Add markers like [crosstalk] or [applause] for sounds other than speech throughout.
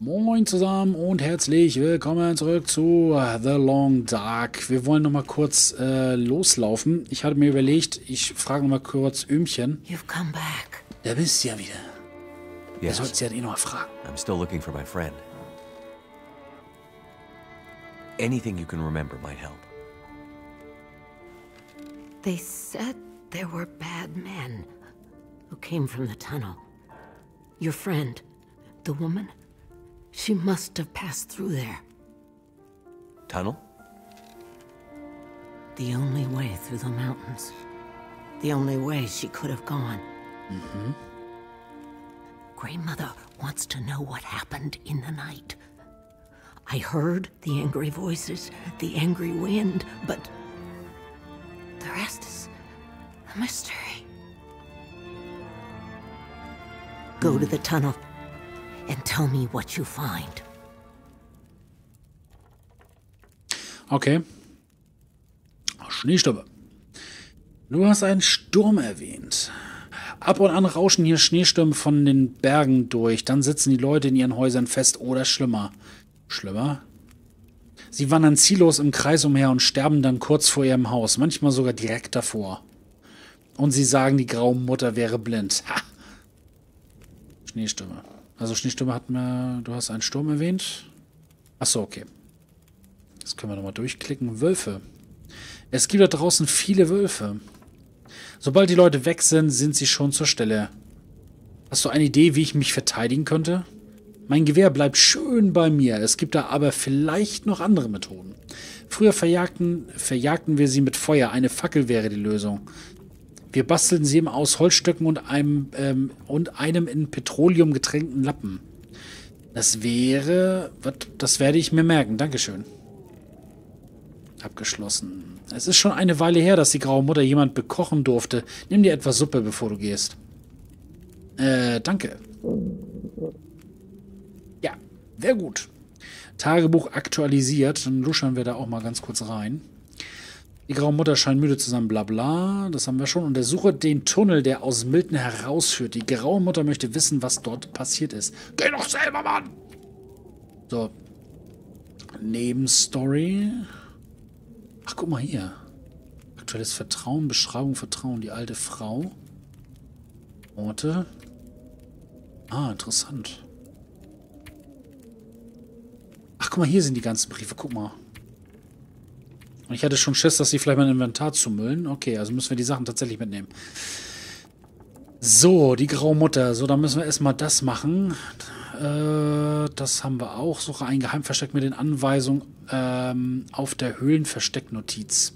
Moin zusammen und herzlich willkommen zurück zu The Long Dark. Wir wollen noch mal kurz äh, loslaufen. Ich hatte mir überlegt, ich frage noch mal kurz Ömchen. You've come back. Da bist du ja wieder. Yes, sollten sie ja eh noch mal fragen. I'm still looking for my friend. Anything you can remember might help. They said there were bad men who came from the tunnel. Your friend, the woman, she must have passed through there. Tunnel? The only way through the mountains. The only way she could have gone. Mm-hmm. Grandmother wants to know what happened in the night. I heard the angry voices, the angry wind, but the rest is a mystery. Go to the tunnel and tell me what you find. Okay. Schneestürme. Du hast einen Sturm erwähnt. Ab und an rauschen hier Schneestürme von den Bergen durch. Dann sitzen die Leute in ihren Häusern fest oder schlimmer. Schlimmer? Sie wandern ziellos im Kreis umher und sterben dann kurz vor ihrem Haus, manchmal sogar direkt davor. Und sie sagen, die graue Mutter wäre blind. Ha! Schneestürme. Also Schneestürme hatten wir. Du hast einen Sturm erwähnt. Achso, okay. Das können wir nochmal durchklicken. Wölfe. Es gibt da draußen viele Wölfe. Sobald die Leute weg sind, sind sie schon zur Stelle. Hast du eine Idee, wie ich mich verteidigen könnte? Mein Gewehr bleibt schön bei mir. Es gibt da aber vielleicht noch andere Methoden. Früher verjagten, verjagten wir sie mit Feuer. Eine Fackel wäre die Lösung. Wir bastelten sie eben aus Holzstöcken und einem, ähm, und einem in Petroleum getränkten Lappen. Das wäre... Das werde ich mir merken. Dankeschön. Abgeschlossen. Es ist schon eine Weile her, dass die graue Mutter jemand bekochen durfte. Nimm dir etwas Suppe, bevor du gehst. Äh, danke. Ja, sehr gut. Tagebuch aktualisiert. Dann luschern wir da auch mal ganz kurz rein. Die graue Mutter scheint müde zu sein, bla bla. Das haben wir schon. Untersuche den Tunnel, der aus Milton herausführt. Die graue Mutter möchte wissen, was dort passiert ist. Geh doch selber, Mann! So. Nebenstory. Ach, guck mal hier. Aktuelles Vertrauen, Beschreibung Vertrauen, die alte Frau. Orte. Ah, interessant. Ach, guck mal, hier sind die ganzen Briefe. Guck mal. Und ich hatte schon Schiss, dass sie vielleicht mein Inventar zumüllen. Okay, also müssen wir die Sachen tatsächlich mitnehmen. So, die graue Mutter. So, dann müssen wir erstmal das machen. Äh, das haben wir auch. Suche ein Geheimversteck mit den Anweisungen ähm, auf der Höhlenverstecknotiz.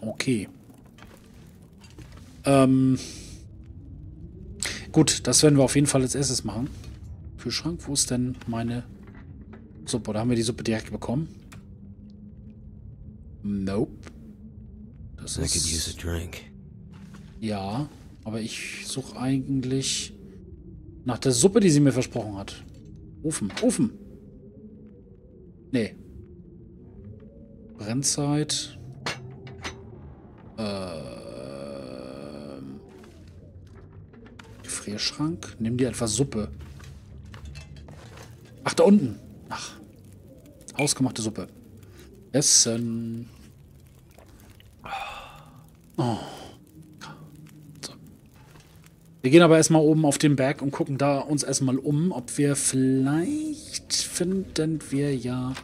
Okay. Ähm. Gut, das werden wir auf jeden Fall als erstes machen. Kühlschrank, wo ist denn meine Suppe? Oder haben wir die Suppe direkt bekommen? Nope. Das I could use ist... a drink. Ja, aber ich suche eigentlich nach der Suppe, die sie mir versprochen hat. Ofen, Ofen. Nee. Brennzeit. Ähm. Gefrierschrank. Nimm dir etwas Suppe. Ach, da unten. Ach. Hausgemachte Suppe. Essen. Oh. So. Wir gehen aber erstmal oben auf den Berg und gucken da uns erstmal um, ob wir vielleicht finden wir ja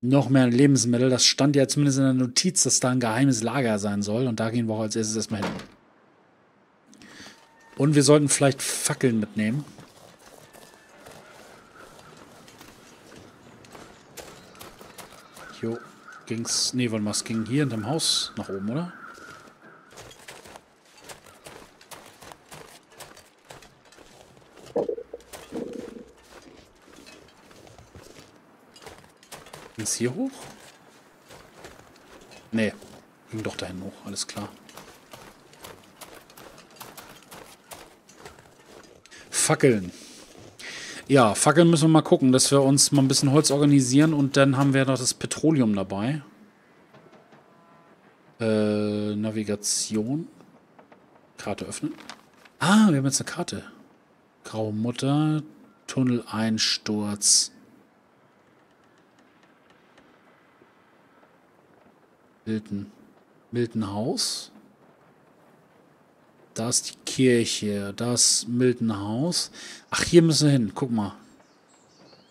noch mehr Lebensmittel. Das stand ja zumindest in der Notiz, dass da ein geheimes Lager sein soll. Und da gehen wir auch als erstes erstmal hin. Und wir sollten vielleicht Fackeln mitnehmen. Jo, ging's. Nee, warte mal, es ging hier in dem Haus nach oben, oder? Ging's hier hoch? Nee, ging doch dahin hoch, alles klar. Fackeln. Ja, Fackeln müssen wir mal gucken, dass wir uns mal ein bisschen Holz organisieren und dann haben wir noch das Petroleum dabei. Äh, Navigation. Karte öffnen. Ah, wir haben jetzt eine Karte. Graue Mutter. Tunneleinsturz. Milton. Milton Haus. Da ist die Kirche. Da ist Milton Haus. Ach, hier müssen wir hin. Guck mal.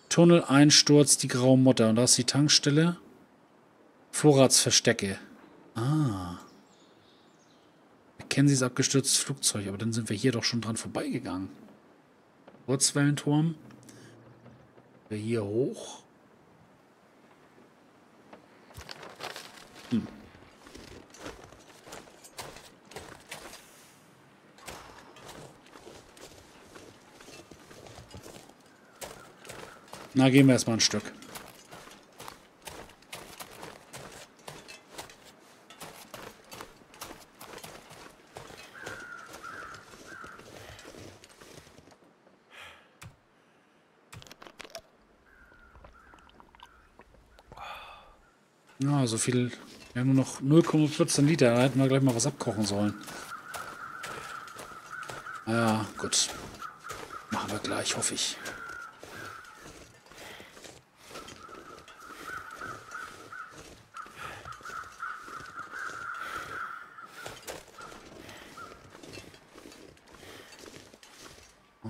Tunneleinsturz, die graue Mutter. Und da ist die Tankstelle. Vorratsverstecke. Ah. Erkennen Sie das abgestürzte Flugzeug. Aber dann sind wir hier doch schon dran vorbeigegangen. Kurzwellenturm. Wir hier hoch. Hm. Na, gehen wir erstmal ein Stück. Ja, so viel. Wir haben nur noch 0,14 Liter. Da hätten wir gleich mal was abkochen sollen. Ja, gut. Machen wir gleich, hoffe ich.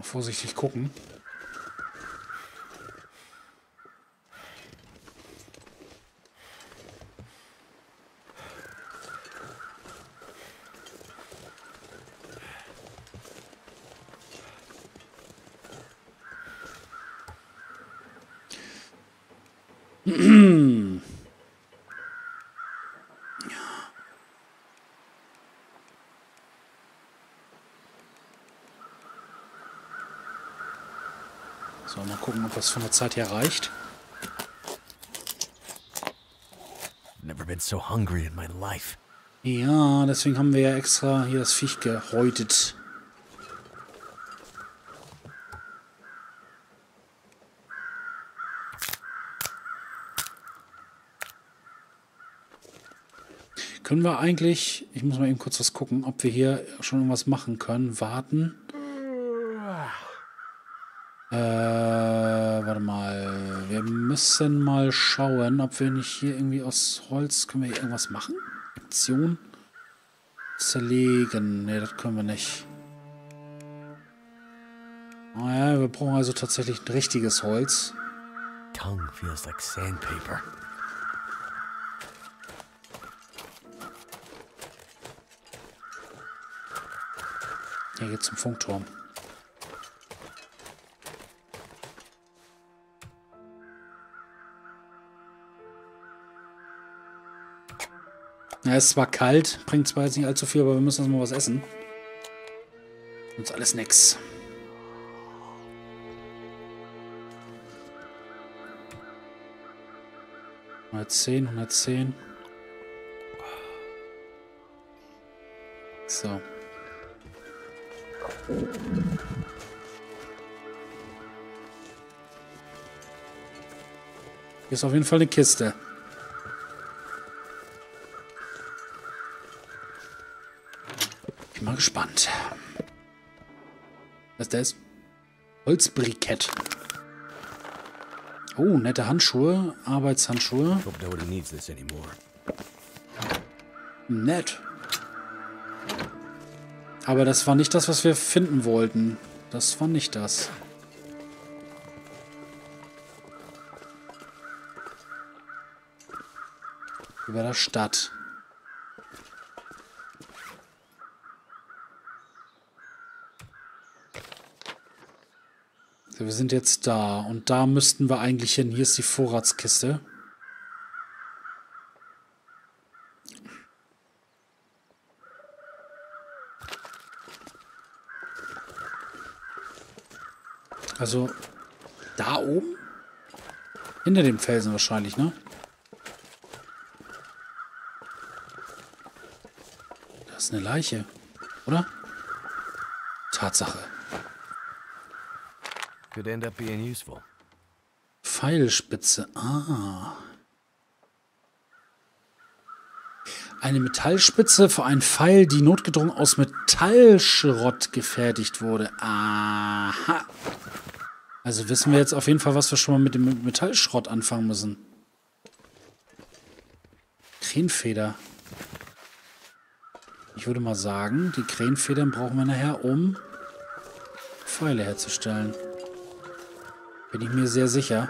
Vorsichtig gucken. Gucken, ob das von der Zeit her reicht. Never been so hungry in my life. Ja, deswegen haben wir ja extra hier das Viech gehäutet. Können wir eigentlich, ich muss mal eben kurz was gucken, ob wir hier schon irgendwas machen können. Warten. Äh, warte mal. Wir müssen mal schauen, ob wir nicht hier irgendwie aus Holz, können wir hier irgendwas machen? Aktion. Zerlegen. Ne, das können wir nicht. Naja, wir brauchen also tatsächlich ein richtiges Holz. Tongue feels like sandpaper. Hier geht's zum Funkturm. Ja, ist zwar kalt, bringt zwar jetzt nicht allzu viel, aber wir müssen erstmal was essen. Uns alles nix. Hundertzehn, hundertzehn. So. Hier ist auf jeden Fall eine Kiste. Mal gespannt. Was ist das? Holzbrikett. Oh, nette Handschuhe. Arbeitshandschuhe. Nett. Aber das war nicht das, was wir finden wollten. Das war nicht das. Über der Stadt. Wir sind jetzt da. Und da müssten wir eigentlich hin. Hier ist die Vorratskiste. Also, da oben? Hinter dem Felsen wahrscheinlich, ne? Das ist eine Leiche, oder? Tatsache. Could end up being useful. Pfeilspitze. Ah. Eine Metallspitze für einen Pfeil, die notgedrungen aus Metallschrott gefertigt wurde. Aha. Also wissen wir jetzt auf jeden Fall, was wir schon mal mit dem Metallschrott anfangen müssen. Krähenfeder. Ich würde mal sagen, die Krähenfedern brauchen wir nachher, um Pfeile herzustellen. Bin ich mir sehr sicher.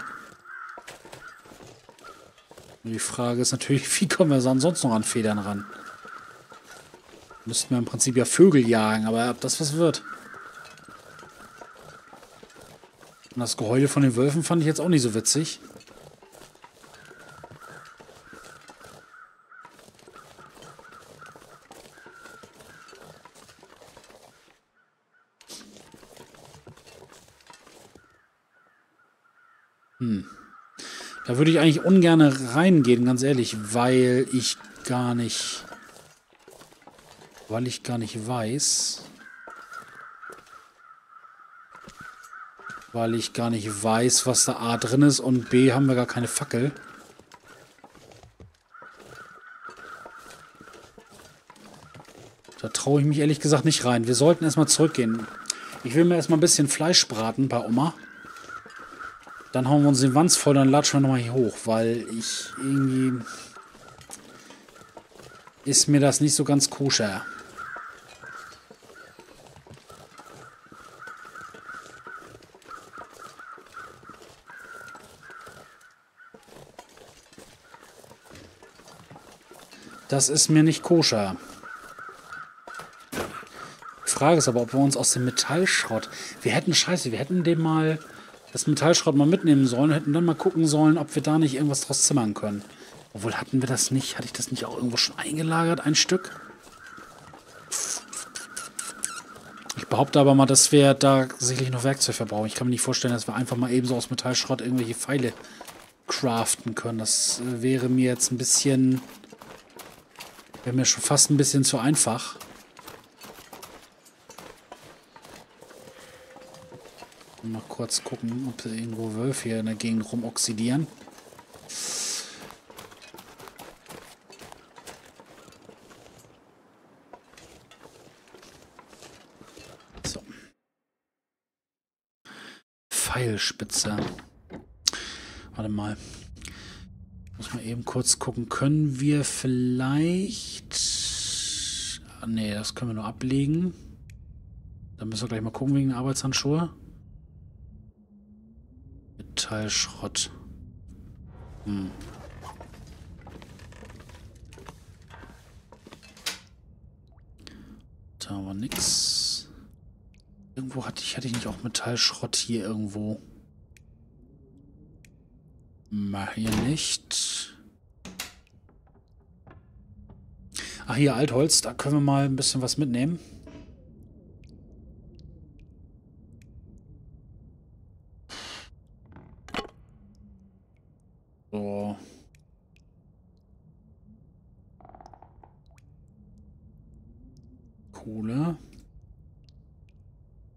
Und die Frage ist natürlich, [laughs] wie kommen wir sonst noch an Federn ran? Müssten wir im Prinzip ja Vögel jagen, aber ob das was wird. Und das Geheule von den Wölfen fand ich jetzt auch nicht so witzig. Würde ich eigentlich ungern reingehen, ganz ehrlich, weil ich gar nicht... Weil ich gar nicht weiß... Weil ich gar nicht weiß, was da A drin ist und B haben wir gar keine Fackel. Da traue ich mich ehrlich gesagt nicht rein. Wir sollten erstmal zurückgehen. Ich will mir erstmal ein bisschen Fleisch braten bei Oma. Dann hauen wir uns den Wanz voll, dann latschen wir nochmal hier hoch, weil ich irgendwie... Ist mir das nicht so ganz koscher. Das ist mir nicht koscher. Die Frage ist aber, ob wir uns aus dem Metallschrott... Wir hätten, scheiße, wir hätten dem mal das Metallschrott mal mitnehmen sollen, hätten dann mal gucken sollen, ob wir da nicht irgendwas draus zimmern können. Obwohl, hatten wir das nicht? Hatte ich das nicht auch irgendwo schon eingelagert, ein Stück? Ich behaupte aber mal, dass wir da sicherlich noch Werkzeug verbrauchen. Ich kann mir nicht vorstellen, dass wir einfach mal ebenso aus Metallschrott irgendwelche Pfeile craften können. Das äh, wäre mir jetzt ein bisschen... Wäre mir schon fast ein bisschen zu einfach. Mal kurz gucken, ob irgendwo Wölfe hier in der Gegend rumoxidieren. So. Pfeilspitze. Warte mal. Muss mal eben kurz gucken. Können wir vielleicht... Ah, nee, das können wir nur ablegen. Dann müssen wir gleich mal gucken wegen der Arbeitshandschuhe. Metallschrott. Hm. Da war nix. Irgendwo hatte ich, hatte ich nicht auch Metallschrott hier irgendwo. Mal hier nicht. Ach, hier Altholz, da können wir mal ein bisschen was mitnehmen.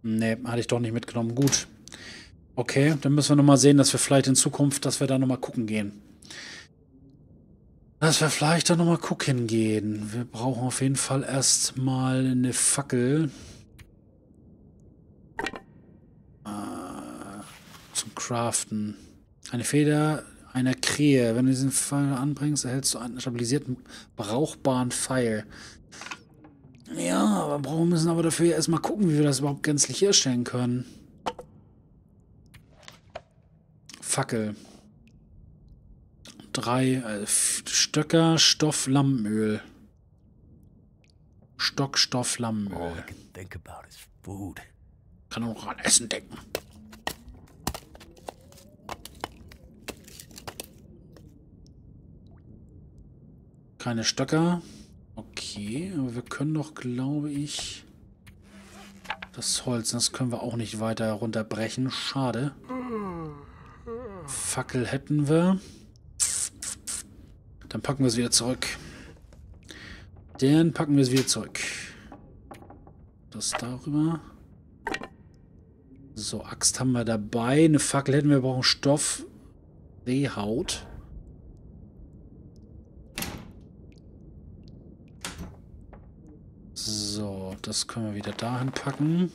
Hatte ich doch nicht mitgenommen. Gut. Okay, dann müssen wir nochmal sehen, dass wir vielleicht in Zukunft, dass wir da nochmal gucken gehen. Dass wir vielleicht da nochmal gucken gehen. Wir brauchen auf jeden Fall erstmal eine Fackel. Äh, zum Craften. Eine Feder einer Krähe. Wenn du diesen Pfeil anbringst, erhältst du einen stabilisierten, brauchbaren Pfeil. Ja, aber brauchen müssen aber dafür erstmal gucken, wie wir das überhaupt gänzlich herstellen können. Fackel. Drei äh, Stöcker, Stoff, Lampenöl. Stock, Stoff, Lampenöl. Kann auch an Essen denken. Keine Stöcker. Okay, aber wir können doch, glaube ich... Das Holz, das können wir auch nicht weiter runterbrechen. Schade. Fackel hätten wir. Dann packen wir es wieder zurück. Dann packen wir es wieder zurück. Das darüber. So, Axt haben wir dabei. Eine Fackel hätten wir, brauchen Stoff. Rehhaut. So, das können wir wieder dahin packen.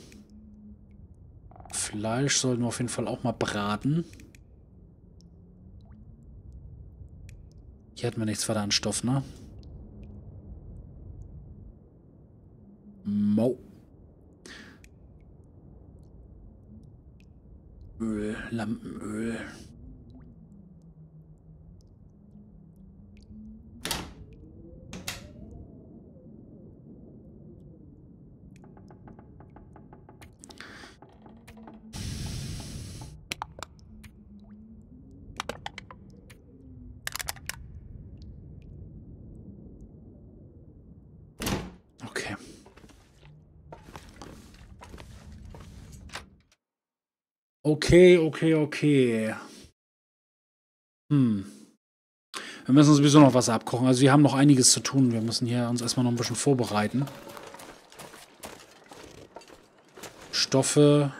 Fleisch sollten wir auf jeden Fall auch mal braten. Hier hätten wir nichts weiter an Stoff, ne? Mo. Öl, Lampenöl. Okay. Okay, okay, okay. Hm. Wir müssen sowieso noch was abkochen. Also wir haben noch einiges zu tun. Wir müssen hier uns erstmal noch ein bisschen vorbereiten. Stoffe.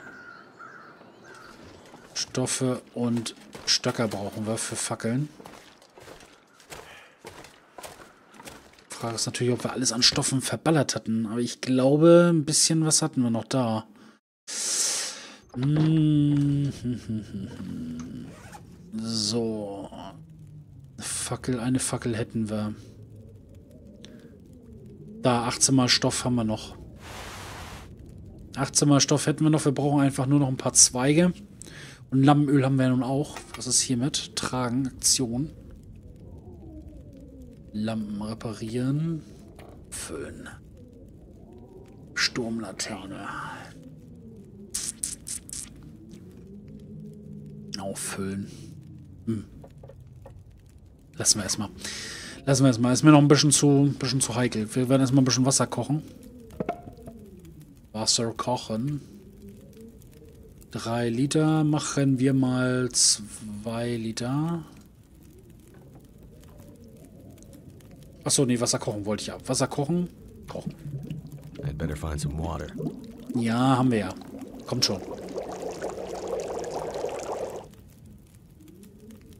Stoffe und Stöcker brauchen wir für Fackeln. Frage ist natürlich, ob wir alles an Stoffen verballert hatten. Aber ich glaube, ein bisschen was hatten wir noch da. Hm. [laughs] So. Fackel, eine Fackel hätten wir. Da, 18 mal Stoff haben wir noch. 18 mal Stoff hätten wir noch. Wir brauchen einfach nur noch ein paar Zweige. Und Lampenöl haben wir nun auch. Was ist hiermit? Tragen, Aktion. Lampen reparieren. Füllen. Sturmlaterne. Auffüllen. Hm. Lassen wir erstmal. Lassen wir erstmal. Ist mir noch ein bisschen zu, bisschen zu heikel. Wir werden erstmal ein bisschen Wasser kochen. Wasser kochen. Drei Liter machen wir mal zwei Liter. Achso, nee, Wasser kochen wollte ich ja. Wasser kochen. Kochen. Ja, haben wir ja. Kommt schon.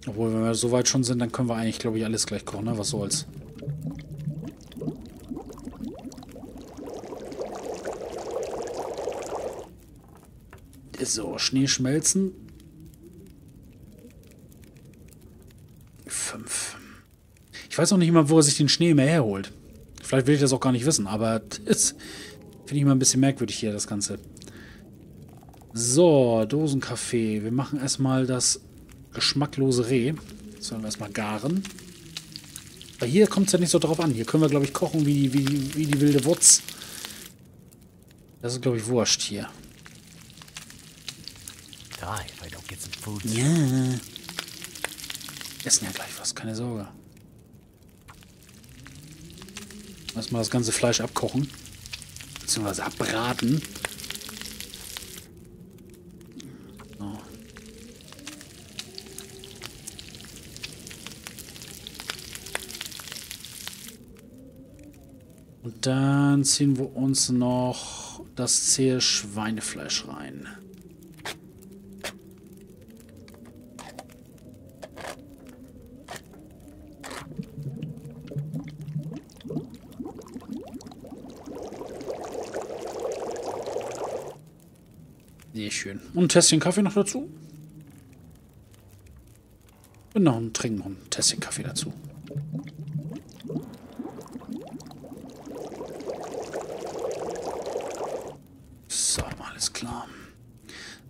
Obwohl, wenn wir so weit schon sind, dann können wir eigentlich, glaube ich, alles gleich kochen, ne? Was soll's. So, Schnee schmelzen. Fünf. Ich weiß auch nicht mal, wo er sich den Schnee mehr herholt. Vielleicht will ich das auch gar nicht wissen, aber das finde ich mal ein bisschen merkwürdig hier, das Ganze. So, Dosenkaffee. Wir machen erstmal das geschmacklose Reh. Das sollen wir erstmal garen. Aber hier kommt es ja nicht so drauf an. Hier können wir, glaube ich, kochen wie, wie, wie die wilde Wurz. Das ist, glaube ich, wurscht hier. Die if I don't get some food. Ja. Essen ja gleich was, keine Sorge. Erstmal das ganze Fleisch abkochen. Beziehungsweise abbraten. Und dann ziehen wir uns noch das zähe Schweinefleisch rein. Sehr schön. Und ein Tässchen Kaffee noch dazu? Und noch ein Trinken noch ein Tässchen Kaffee dazu. So, alles klar.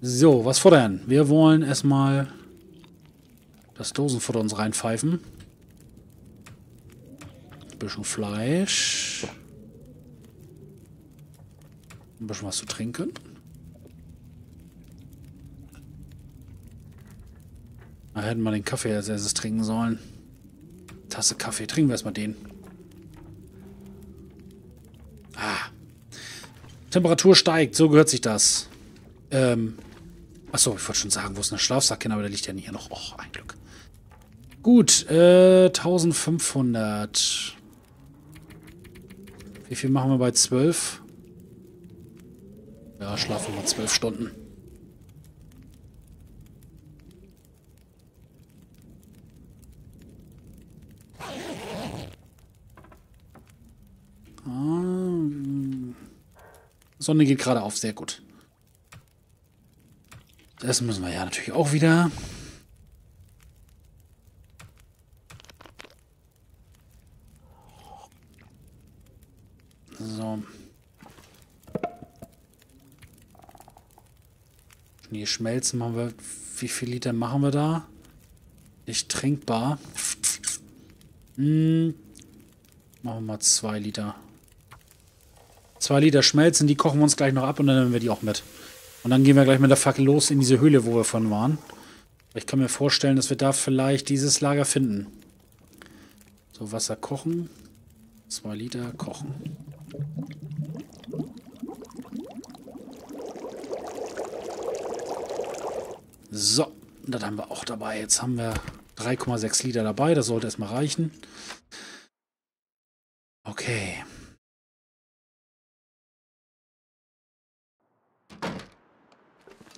So, was fordern? Wir wollen erstmal das Dosenfutter uns reinpfeifen. Ein bisschen Fleisch. Ein bisschen was zu trinken. Da hätten wir den Kaffee als erstes trinken sollen. Tasse Kaffee. Trinken wir erstmal den. Ah. Temperatur steigt. So gehört sich das. Ähm. Achso, ich wollte schon sagen, wo ist ein Schlafsack hin, aber der liegt ja hier noch. Och, ein Glück. Gut, äh, 1500. Wie viel machen wir bei 12? Ja, schlafen wir 12 Stunden. Ah, Sonne geht gerade auf, sehr gut. Das müssen wir ja natürlich auch wieder. So. Schnee schmelzen machen wir. Wie viel Liter machen wir da? Nicht trinkbar. Hm. Machen wir mal zwei Liter. Zwei Liter schmelzen, die kochen wir uns gleich noch ab und dann nehmen wir die auch mit. Und dann gehen wir gleich mit der Fackel los in diese Höhle, wo wir von waren. Ich kann mir vorstellen, dass wir da vielleicht dieses Lager finden. So, Wasser kochen. Zwei Liter kochen. So, das haben wir auch dabei. Jetzt haben wir 3,6 Liter dabei. Das sollte erstmal reichen. Okay.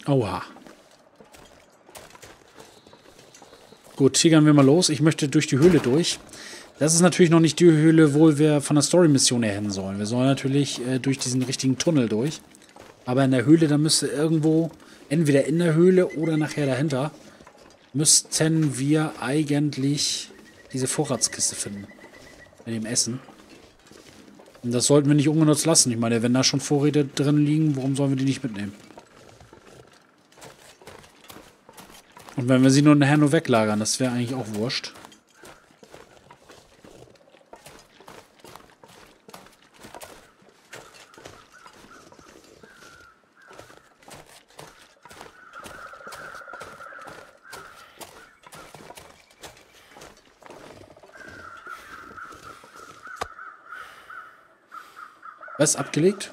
Oha. Gut, tigern wir mal los. Ich möchte durch die Höhle durch. Das ist natürlich noch nicht die Höhle, wo wir von der Story-Mission her hin sollen. Wir sollen natürlich äh, durch diesen richtigen Tunnel durch. Aber in der Höhle, da müsste irgendwo, entweder in der Höhle oder nachher dahinter, müssten wir eigentlich diese Vorratskiste finden. Mit dem Essen. Und das sollten wir nicht ungenutzt lassen. Ich meine, wenn da schon Vorräte drin liegen, warum sollen wir die nicht mitnehmen? Und wenn wir sie nur nachher nur weglagern, das wäre eigentlich auch wurscht. Was? Abgelegt?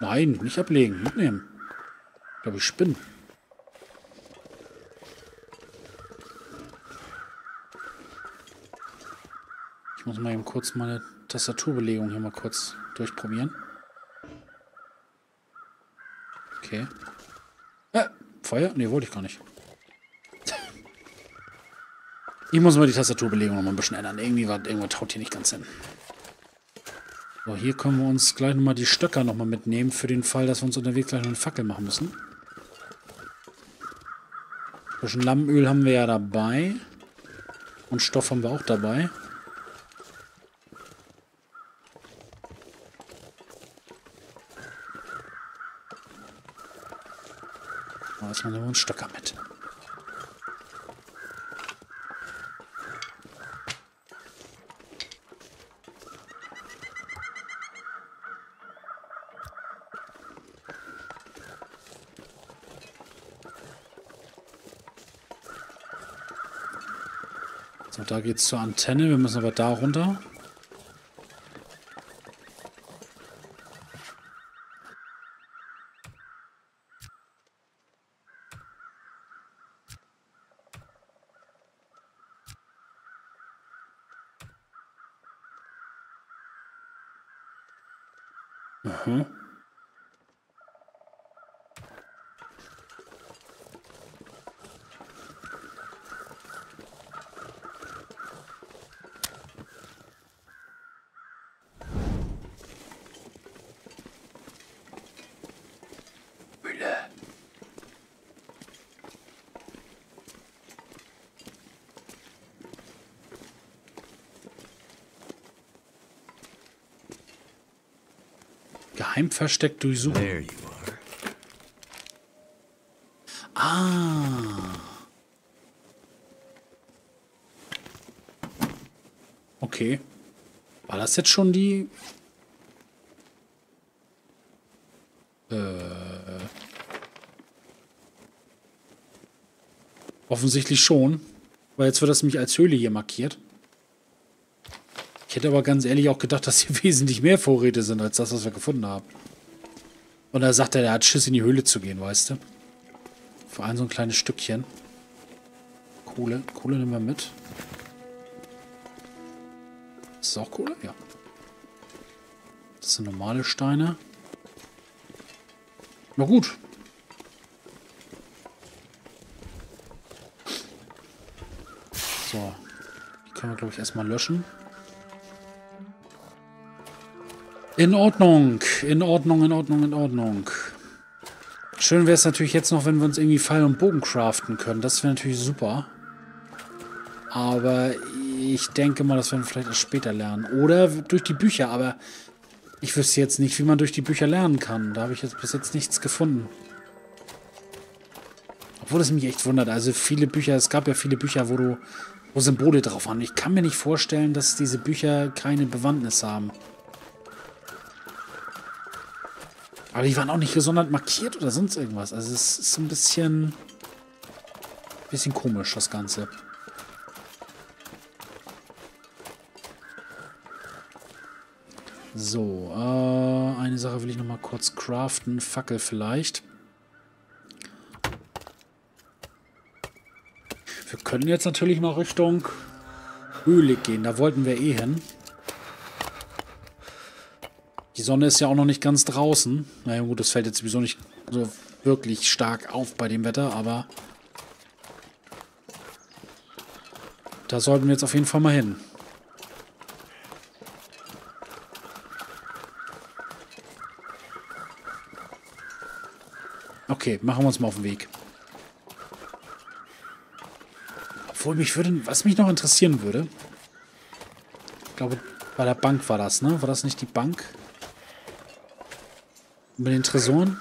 Nein, nicht ablegen. Mitnehmen. Ich glaube, ich spinne. Ich muss mal eben kurz meine Tastaturbelegung hier mal kurz durchprobieren. Okay. Äh, Feuer? Ne, wollte ich gar nicht. Ich muss mal die Tastaturbelegung noch mal ein bisschen ändern. Irgendwie war irgendwas taut hier nicht ganz hin. So, hier können wir uns gleich nochmal die Stöcker nochmal mitnehmen, für den Fall, dass wir uns unterwegs gleich noch eine Fackel machen müssen. Ein bisschen Lammöl haben wir ja dabei. Und Stoff haben wir auch dabei. erstmal nehmen wir einen Stöcker mit. So, da geht es zur Antenne. Wir müssen aber da runter. Mhm. Geheimversteck durchsuchen. Ah. Okay. War das jetzt schon die... Äh... Offensichtlich schon. Weil jetzt wird das nämlich als Höhle hier markiert. Ich hätte aber ganz ehrlich auch gedacht, dass hier [laughs] wesentlich mehr Vorräte sind, als das, was wir gefunden haben. Und da sagt er, er hat Schiss, in die Höhle zu gehen, weißt du? Vor allem so ein kleines Stückchen. Kohle. Kohle nehmen wir mit. Ist das auch Kohle? Ja. Das sind normale Steine. Na gut. So. Die können wir, glaube ich, erstmal löschen. In Ordnung. In Ordnung, in Ordnung, in Ordnung. Schön wäre es natürlich jetzt noch, wenn wir uns irgendwie Pfeil und Bogen craften können. Das wäre natürlich super. Aber ich denke mal, das werden wir vielleicht erst später lernen. Oder durch die Bücher, aber ich wüsste jetzt nicht, wie man durch die Bücher lernen kann. Da habe ich jetzt bis jetzt nichts gefunden. Obwohl es mich echt wundert. Also viele Bücher, es gab ja viele Bücher, wo du wo Symbole drauf waren. Ich kann mir nicht vorstellen, dass diese Bücher keine Bewandtnis haben. Aber die waren auch nicht gesondert markiert oder sonst irgendwas. Also es ist ein bisschen... bisschen komisch, das Ganze. So, äh, eine Sache will ich noch mal kurz craften. Fackel vielleicht. Wir können jetzt natürlich mal Richtung Höhle gehen. Da wollten wir eh hin. Die Sonne ist ja auch noch nicht ganz draußen. Naja gut, das fällt jetzt sowieso nicht so wirklich stark auf bei dem Wetter, aber da sollten wir jetzt auf jeden Fall mal hin. Okay, machen wir uns mal auf den Weg. Obwohl mich würde, was mich noch interessieren würde, ich glaube, bei der Bank war das, ne? War das nicht die Bank? Mit den Tresoren?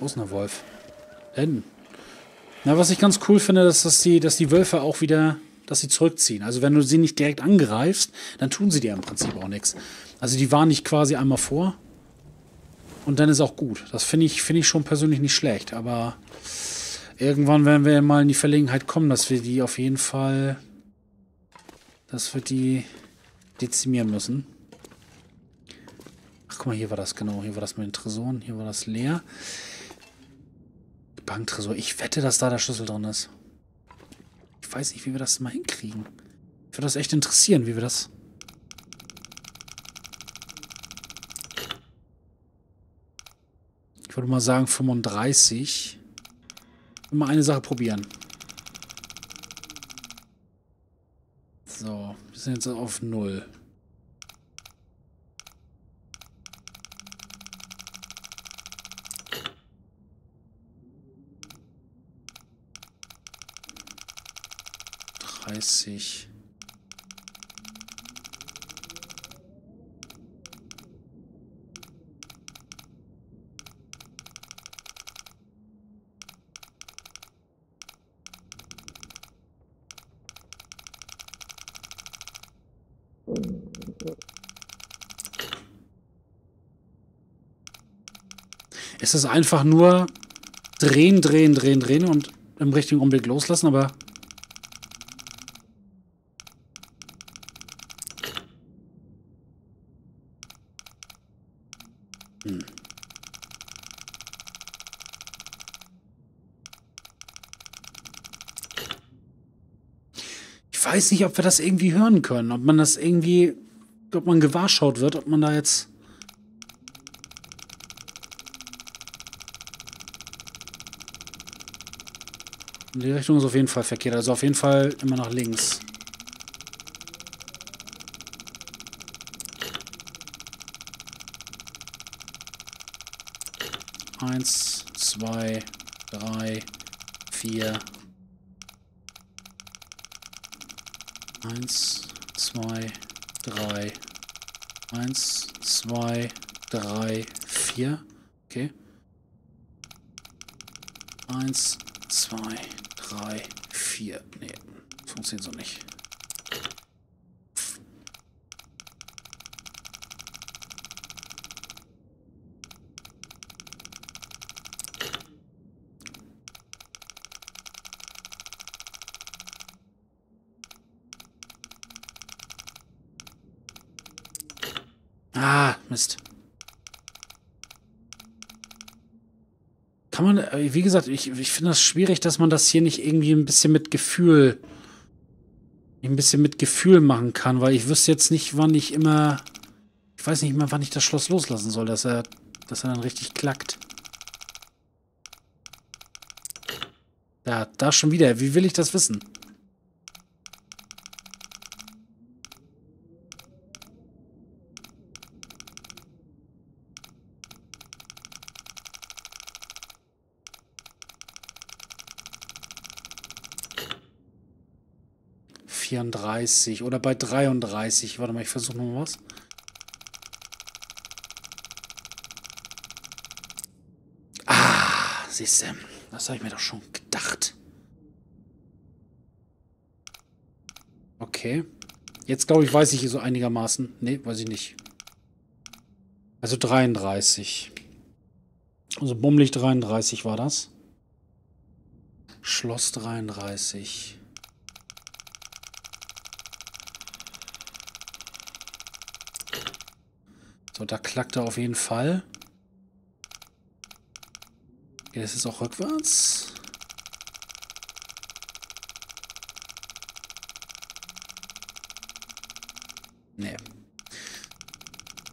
Wo ist denn der Wolf? Denn. Na, was ich ganz cool finde, ist, dass die, dass die Wölfe auch wieder, dass sie zurückziehen. Also wenn du sie nicht direkt angreifst, dann tun sie dir im Prinzip auch nichts. Also die waren nicht quasi einmal vor und dann ist auch gut. Das finde ich, finde ich schon persönlich nicht schlecht. Aber irgendwann werden wir mal in die Verlegenheit kommen, dass wir die auf jeden Fall, dass wir die dezimieren müssen. Ach, guck mal, hier war das genau. Hier war das mit den Tresoren. Hier war das leer. Banktresor. Ich wette, dass da der Schlüssel drin ist. Ich weiß nicht, wie wir das mal hinkriegen. Ich würde das echt interessieren, wie wir das... Würde mal sagen 35. Mal eine Sache probieren. So, wir sind jetzt auf 0. 30. Es ist einfach nur drehen, drehen, drehen, drehen und im richtigen Augenblick loslassen, aber weiß nicht, ob wir das irgendwie hören können. Ob man das irgendwie, ob man gewahrschaut wird, ob man da jetzt... Die Richtung ist auf jeden Fall verkehrt. Also auf jeden Fall immer nach links. Eins, zwei, drei, vier, Eins, zwei, drei. Eins, zwei, drei, vier. Okay. Eins, zwei, drei, vier. Nee, funktioniert so nicht. Mist. Kann man, äh, wie gesagt, ich, ich finde das schwierig, dass man das hier nicht irgendwie ein bisschen mit Gefühl, ein bisschen mit Gefühl machen kann, weil ich wüsste jetzt nicht, wann ich immer, ich weiß nicht mehr, wann ich das Schloss loslassen soll, dass er, dass er dann richtig klackt. Da, da schon wieder. Wie will ich das wissen? Vierunddreißig oder bei dreiunddreißig. Warte mal, ich versuche noch was. Ah, siehst du. Das habe ich mir doch schon gedacht. Okay. Jetzt glaube ich, weiß ich so einigermaßen. Nee, weiß ich nicht. Also 33. Also bummelig 33 war das. Schloss 33. So, da klackt er auf jeden Fall. Okay, das ist auch rückwärts. Nee.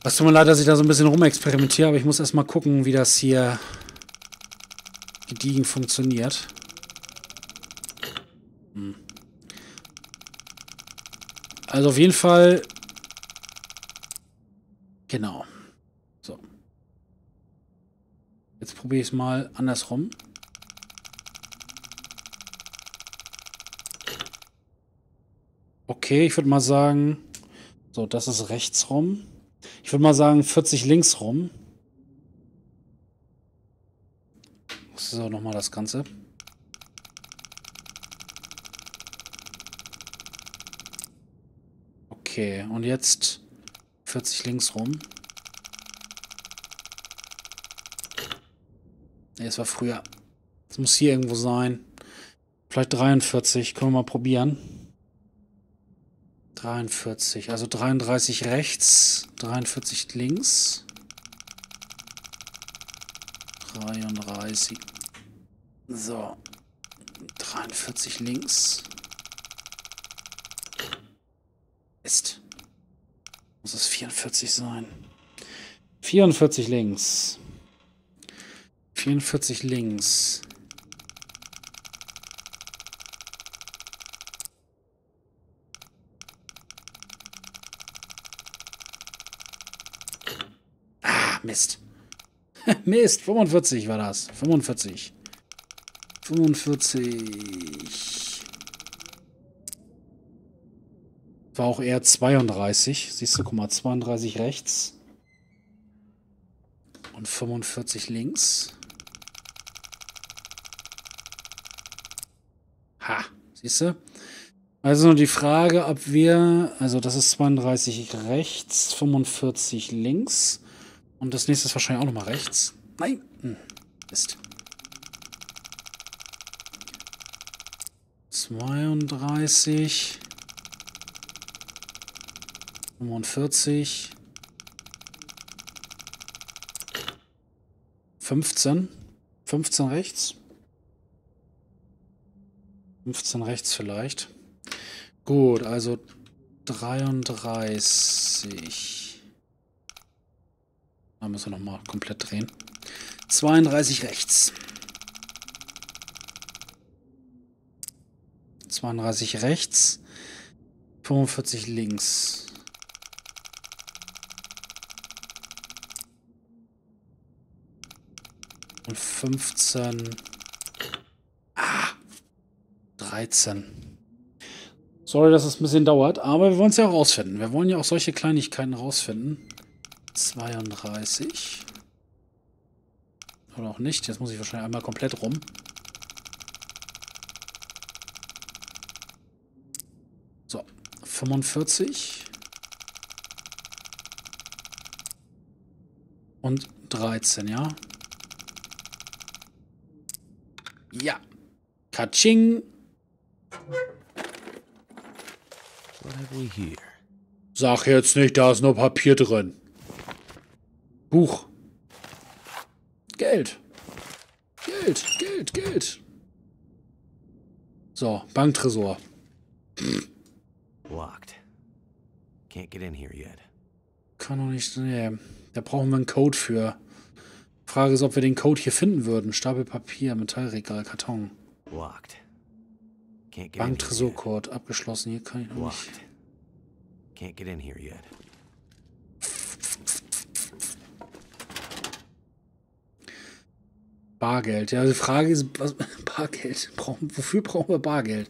Was tut mir leid, dass ich da so ein bisschen rumexperimentiere, aber ich muss erstmal gucken, wie das hier gediegen funktioniert. Hm. Also auf jeden Fall... Genau. Jetzt probiere ich es mal andersrum. Okay, ich würde mal sagen, so, das ist rechts rum. Ich würde mal sagen 40 links rum. Auch nochmal das Ganze. Okay, und jetzt 40 links rum. Ne, es war früher. Es muss hier irgendwo sein. Vielleicht 43. Können wir mal probieren. 43. Also 33 rechts, 43 links. 33. So. 43 links. Ist. Muss es 44 sein. 44 links. 44 links. Ah, Mist. [laughs] Mist, 45 war das. 45. 45. War auch eher 32. Siehst du, guck mal, 32 rechts. Und 45 links. Ha, siehst du? Also nur die Frage, ob wir, also das ist 32 rechts, 45 links und das nächste ist wahrscheinlich auch nochmal rechts. Nein, hm. Mist. 32 45 15 15 rechts 15 rechts vielleicht. Gut, also 33. Da müssen wir nochmal komplett drehen. 32 rechts. 32 rechts. 45 links. Und 15 13. Sorry, dass es ein bisschen dauert, aber wir wollen es ja auch rausfinden. Wir wollen ja auch solche Kleinigkeiten rausfinden. 32. Oder auch nicht. Jetzt muss ich wahrscheinlich einmal komplett rum. So, 45. Und 13, ja? Ja. Katsching. Sag jetzt nicht, da ist nur Papier drin. Buch. Geld. Geld, Geld, Geld. So, Banktresor. Locked. Can't get in here yet. Kann doch nicht. Nee, da brauchen wir einen Code für. Frage ist, ob wir den Code hier finden würden. Stapel Papier, Metallregal, Karton. Locked. Banktresorcode abgeschlossen. Hier kann ich noch nicht. Can't get in here yet. Bargeld. Ja, die Frage ist, was, [laughs] Bargeld. Brauchen, wofür brauchen wir Bargeld?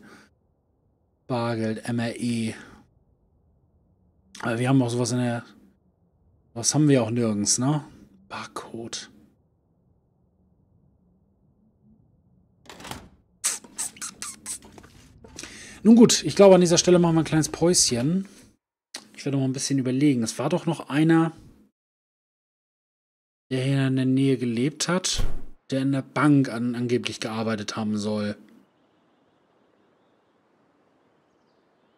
Bargeld, MRE. Aber wir haben auch sowas in der. Was haben wir auch nirgends, ne? Barcode. Nun gut, ich glaube, an dieser Stelle machen wir ein kleines Päuschen. Ich werde mal ein bisschen überlegen. Es war doch noch einer, der hier in der Nähe gelebt hat, der in der Bank an, angeblich gearbeitet haben soll.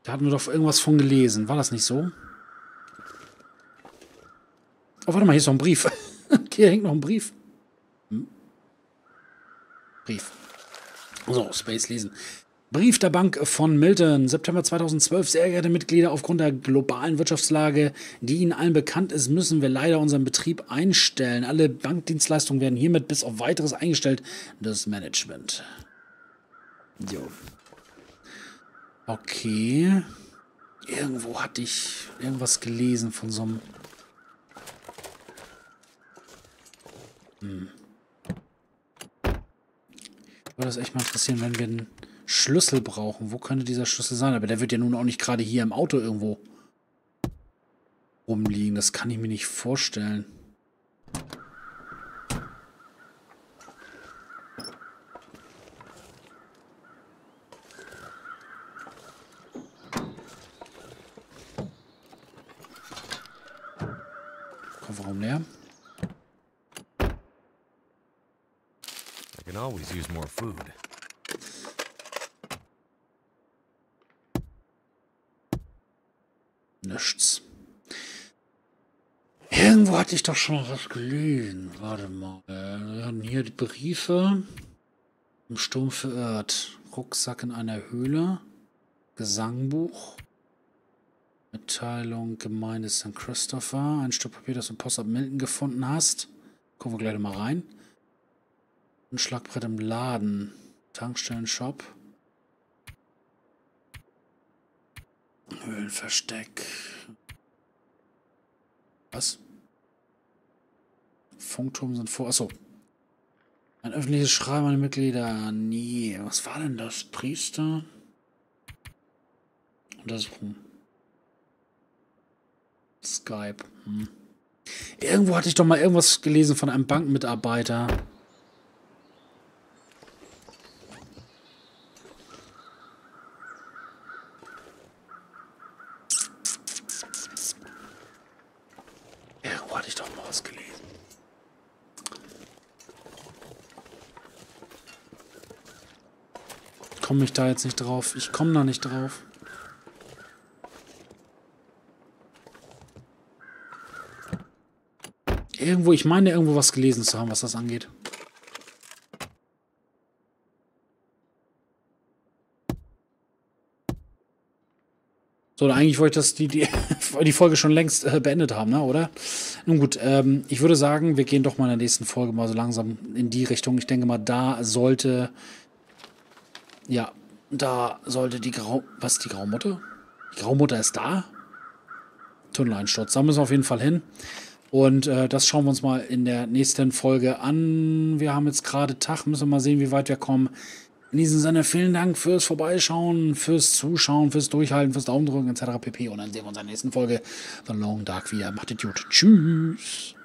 Da hatten wir doch irgendwas von gelesen. War das nicht so? Oh, warte mal, hier ist noch ein Brief. [laughs] hier hängt noch ein Brief. Hm? Brief. So, Space lesen. Brief der Bank von Milton, September 2012. Sehr geehrte Mitglieder, aufgrund der globalen Wirtschaftslage, die Ihnen allen bekannt ist, müssen wir leider unseren Betrieb einstellen. Alle Bankdienstleistungen werden hiermit bis auf weiteres eingestellt. Das Management. Jo. Okay. Irgendwo hatte ich irgendwas gelesen von so einem. Hm. Würde das echt mal interessieren, wenn wir einen Schlüssel brauchen. Wo könnte dieser Schlüssel sein? Aber der wird ja nun auch nicht gerade hier im Auto irgendwo rumliegen. Das kann ich mir nicht vorstellen. Kofferraum leer. I can always use more food. Nichts. Irgendwo hatte ich doch schon was gelesen. Warte mal. Wir haben hier die Briefe. Im Sturm verirrt. Rucksack in einer Höhle. Gesangbuch. Mitteilung Gemeinde St. Christopher. Ein Stück Papier, das du im Postamt Milton gefunden hast. Gucken wir gleich mal rein. Ein Schlagbrett im Laden. Tankstellen-Shop. Höhlenversteck. Was? Funkturm sind vor. Achso. Ein öffentliches Schreiben an die Mitglieder. Nee. Was war denn das? Priester? Untersuchen. Skype. Hm. Irgendwo hatte ich doch mal irgendwas gelesen von einem Bankmitarbeiter. Irgendwo hatte ich doch mal was gelesen. Komme ich da jetzt nicht drauf? Ich komme da nicht drauf. Irgendwo, ich meine irgendwo was gelesen zu haben, was das angeht. So, eigentlich wollte ich das, die, die, [laughs] die Folge schon längst äh, beendet haben, ne, oder? Nun gut, ähm, ich würde sagen, wir gehen doch mal in der nächsten Folge mal so langsam in die Richtung. Ich denke mal, da sollte. Ja, da sollte die Grau. Was, die Graumutter? Die Graumutter ist da? Tunneleinsturz. Da müssen wir auf jeden Fall hin. Und äh, das schauen wir uns mal in der nächsten Folge an. Wir haben jetzt gerade Tag, müssen wir mal sehen, wie weit wir kommen. In diesem Sinne, vielen Dank fürs Vorbeischauen, fürs Zuschauen, fürs Durchhalten, fürs Daumendrücken etc. pp. Und dann sehen wir uns in der nächsten Folge von Long Dark wieder. Macht es gut. Tschüss.